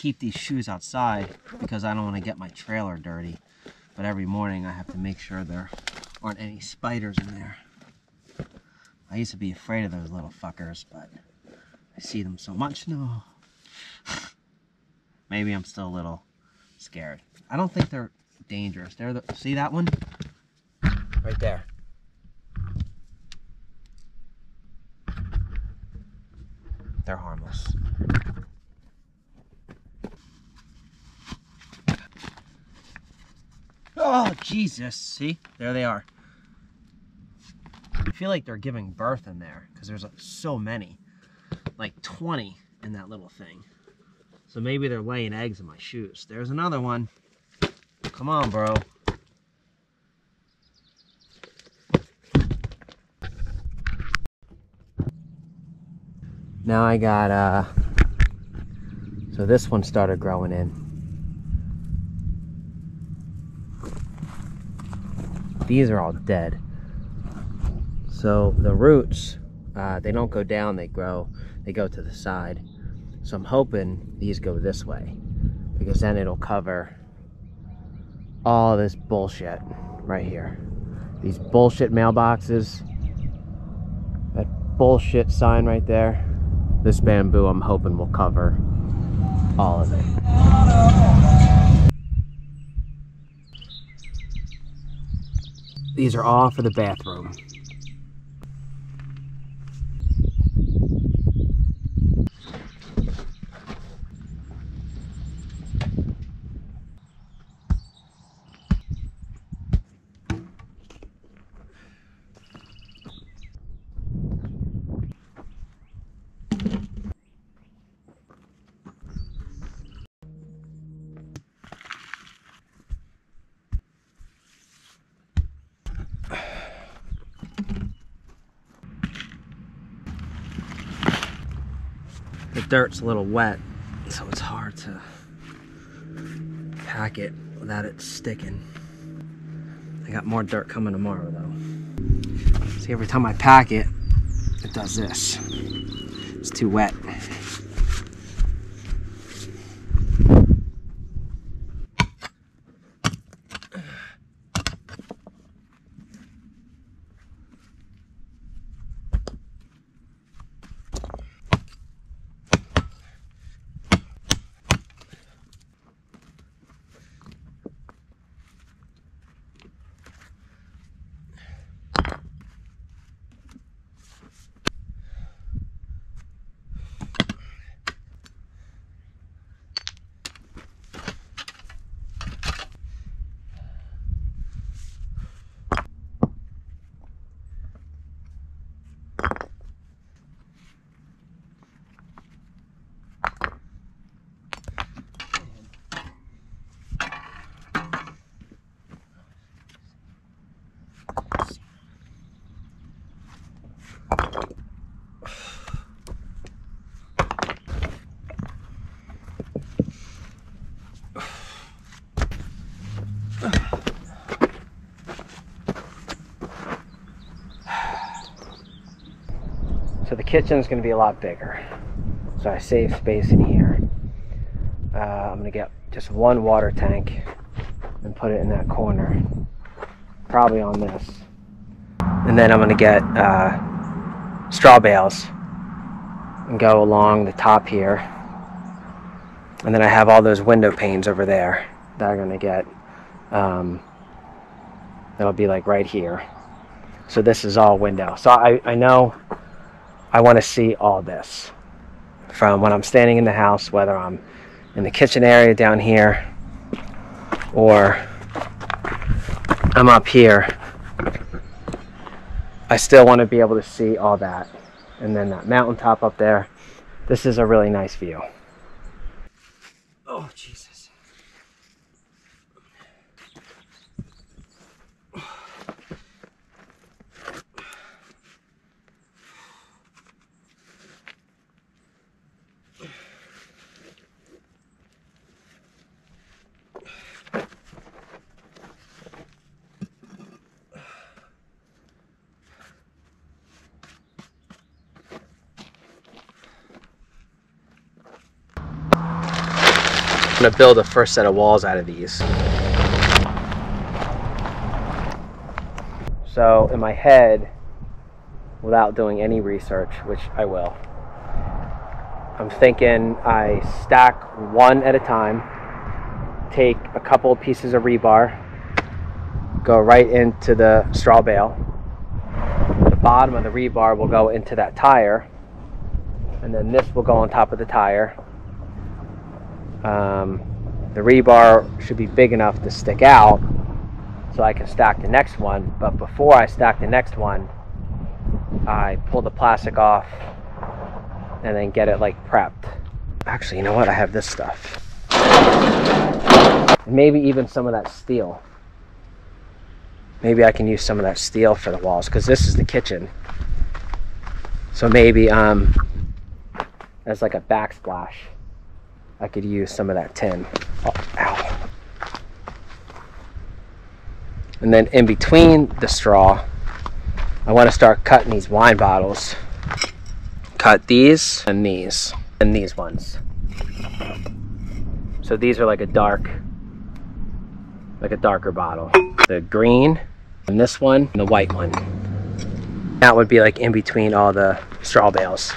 keep these shoes outside because I don't want to get my trailer dirty. But every morning I have to make sure there aren't any spiders in there. I used to be afraid of those little fuckers, but I see them so much now. Maybe I'm still a little scared. I don't think they're dangerous. They're the, see that one? Right there. They're harmless. Oh, Jesus. See? There they are. I feel like they're giving birth in there because there's like, so many. Like 20 in that little thing. So maybe they're laying eggs in my shoes. There's another one. Come on, bro. Now I got, uh, so this one started growing in. These are all dead. So the roots, uh, they don't go down, they grow, they go to the side. So I'm hoping these go this way because then it'll cover all this bullshit right here. These bullshit mailboxes, that bullshit sign right there. This bamboo I'm hoping will cover all of it. These are all for the bathroom. The dirt's a little wet, so it's hard to pack it without it sticking. I got more dirt coming tomorrow though. See, every time I pack it, it does this. It's too wet. So the kitchen is going to be a lot bigger. So I save space in here. Uh, I'm going to get just one water tank and put it in that corner. Probably on this. And then I'm going to get uh, straw bales and go along the top here. And then I have all those window panes over there that are going to get, um, that'll be like right here. So this is all window. So I, I know I want to see all this from when I'm standing in the house, whether I'm in the kitchen area down here or I'm up here. I still want to be able to see all that. And then that mountaintop up there. This is a really nice view. Oh, Jesus. Gonna build a first set of walls out of these. So in my head, without doing any research, which I will, I'm thinking I stack one at a time, take a couple pieces of rebar, go right into the straw bale. The bottom of the rebar will go into that tire, and then this will go on top of the tire. Um, the rebar should be big enough to stick out so I can stack the next one. But before I stack the next one, I pull the plastic off and then get it like prepped. Actually, you know what? I have this stuff. Maybe even some of that steel. Maybe I can use some of that steel for the walls because this is the kitchen. So maybe um, as like a backsplash, I could use some of that tin. Oh, ow. And then in between the straw, I want to start cutting these wine bottles. Cut these and these and these ones. So these are like a dark, like a darker bottle. The green and this one and the white one. That would be like in between all the straw bales.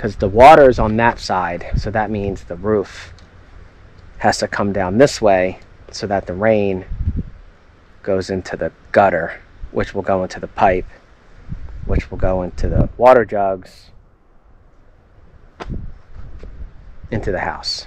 Because the water is on that side, so that means the roof has to come down this way so that the rain goes into the gutter, which will go into the pipe, which will go into the water jugs, into the house.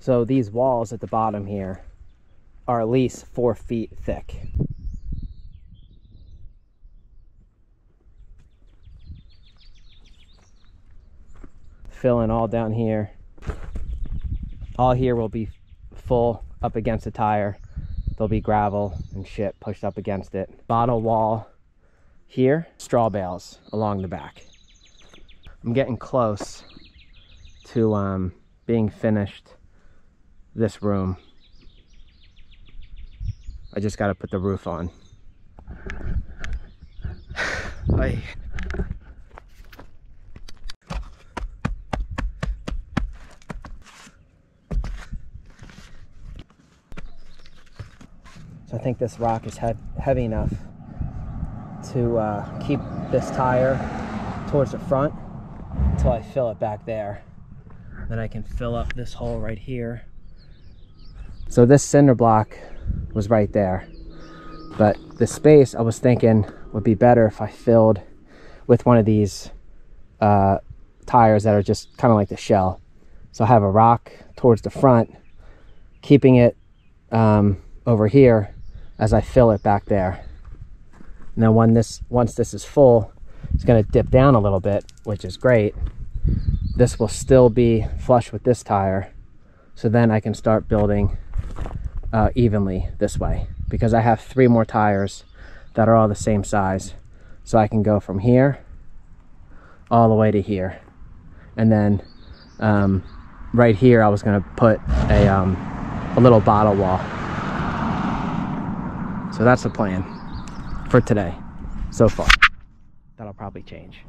So these walls at the bottom here are at least four feet thick. Filling all down here. All here will be full up against the tire there'll be gravel and shit pushed up against it. Bottle wall here, straw bales along the back. I'm getting close to um, being finished this room. I just got to put the roof on. I I think this rock is he heavy enough to uh, keep this tire towards the front until I fill it back there. Then I can fill up this hole right here. So this cinder block was right there. But the space I was thinking would be better if I filled with one of these uh, tires that are just kind of like the shell. So I have a rock towards the front, keeping it um, over here as I fill it back there. And then when this, once this is full, it's gonna dip down a little bit, which is great. This will still be flush with this tire. So then I can start building uh, evenly this way because I have three more tires that are all the same size. So I can go from here all the way to here. And then um, right here, I was gonna put a, um, a little bottle wall so that's the plan for today so far. That'll probably change.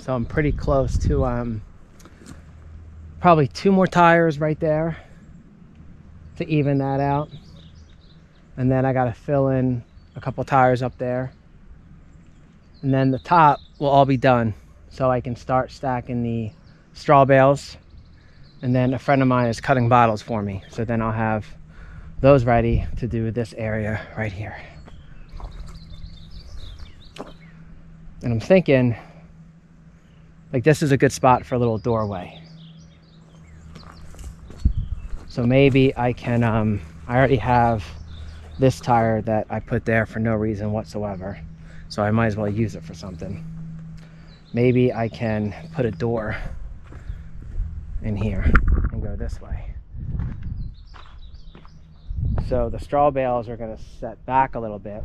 So I'm pretty close to um, probably two more tires right there. to even that out. And then I got to fill in a couple tires up there. And then the top will all be done. So I can start stacking the straw bales. And then a friend of mine is cutting bottles for me. So then I'll have those ready to do this area right here. And I'm thinking, like this is a good spot for a little doorway. So maybe I can, um, I already have this tire that I put there for no reason whatsoever. So I might as well use it for something. Maybe I can put a door in here and go this way. So the straw bales are gonna set back a little bit.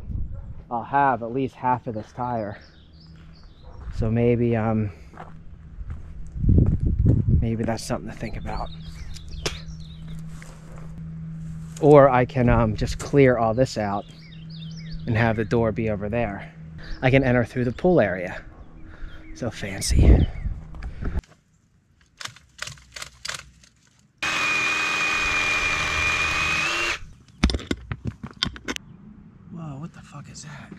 I'll have at least half of this tire. So maybe, um, maybe that's something to think about. Or I can um, just clear all this out and have the door be over there. I can enter through the pool area. So fancy. Whoa, what the fuck is that?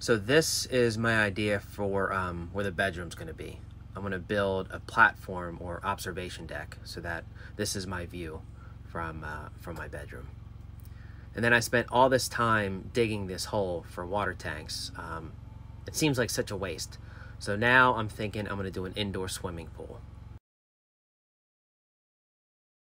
So this is my idea for um, where the bedroom's going to be. I'm to build a platform or observation deck so that this is my view from uh, from my bedroom. And then I spent all this time digging this hole for water tanks. Um, it seems like such a waste. So now I'm thinking I'm going to do an indoor swimming pool.